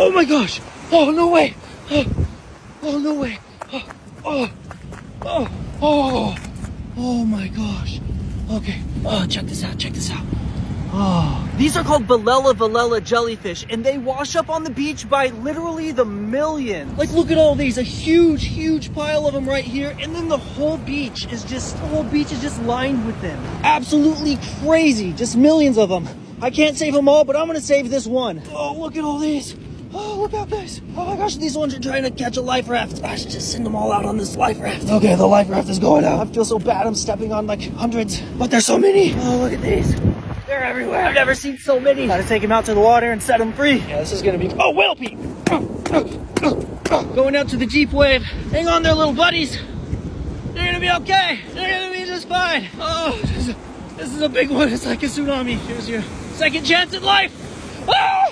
Oh my gosh. Oh, no way. Oh, oh no way. Oh, oh, oh, oh, oh my gosh. Okay. Oh, check this out. Check this out. Oh, These are called Velella Velella jellyfish, and they wash up on the beach by literally the millions. like look at all these. A huge, huge pile of them right here. And then the whole beach is just, The whole beach is just lined with them. absolutely crazy. Just millions of them. I can't save them all, but I'm gonna save this one. Oh, look at all these. Oh, look out, guys. Oh my gosh, these ones are trying to catch a life raft. I should just send them all out on this life raft. Okay, the life raft is going out. I feel so bad. I'm stepping on like hundreds, but there's so many. Oh, look at these. They're everywhere. I've never seen so many. Gotta take them out to the water and set them free. Yeah, this is gonna be. Oh, whale pee. Going out to the Jeep wave. Hang on there, little buddies. They're gonna be okay. They're gonna be just fine. Oh, this is, this is a big one. It's like a tsunami. Here's your second chance at life. Ah!